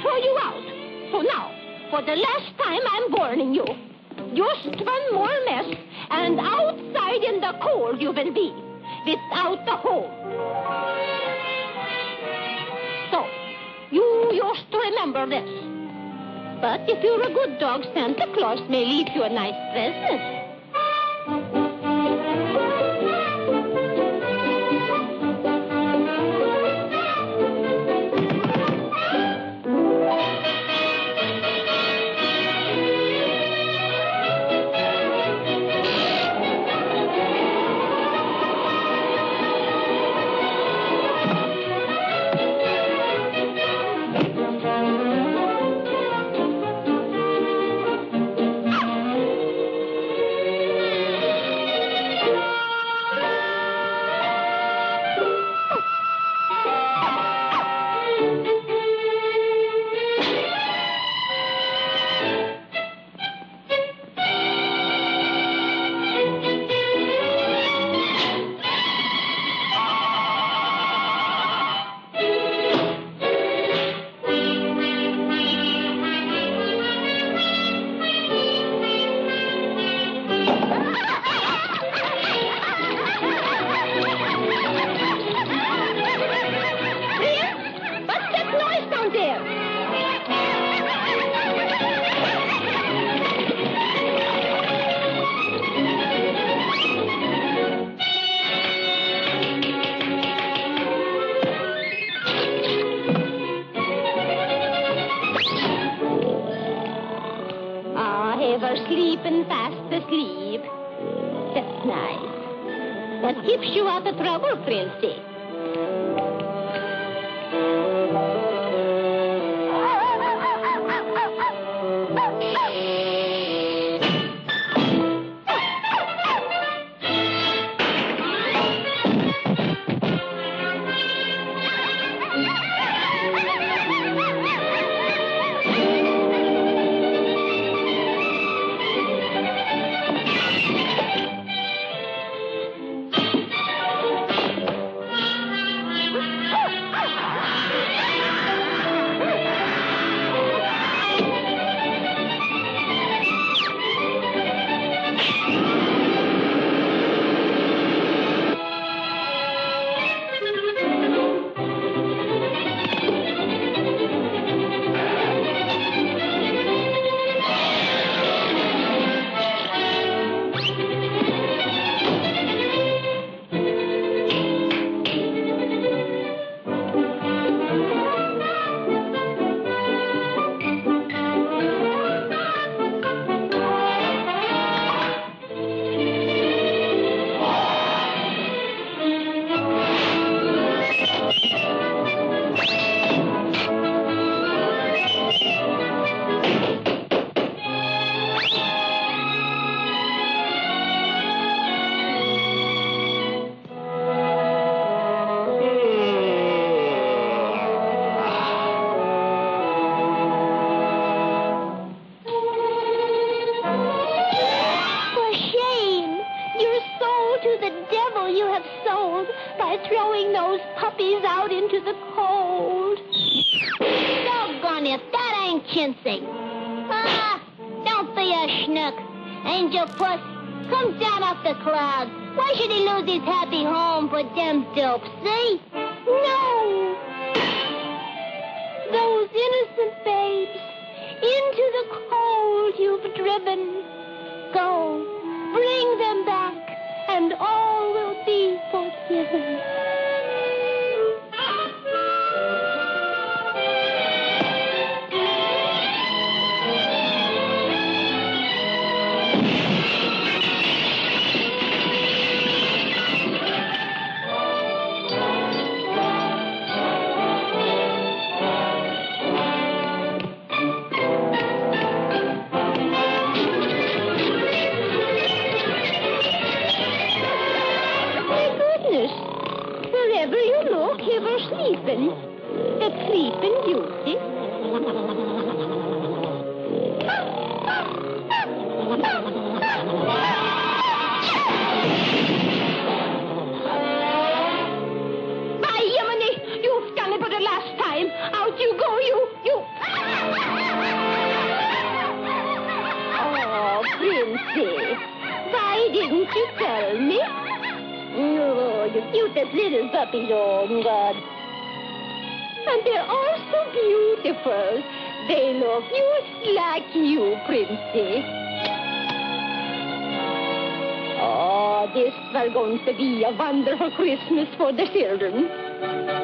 throw you out. So now, for the last time, I'm warning you. Just one more mess, and outside in the cold you will be, without the home. So, you just remember this. But if you're a good dog, Santa Claus may leave you a nice present. Fast asleep. That's nice. That keeps you out of trouble, Princey. Into the cold. Doggone it, that ain't chintzy. Ah, don't be a schnook. Angel Puss, come down off the clouds. Why should he lose his happy home for them dopes, see? No! Those innocent babes into the cold you've driven. Go, bring them back, and all sleeping, the sleeping beauty. You've done it for the last time. Out you go, you, you. oh, why didn't you tell me? No, you cutest little puppy, dog. God. And they're all so beautiful. They look just like you, Princey. Oh, ah, this is going to be a wonderful Christmas for the children.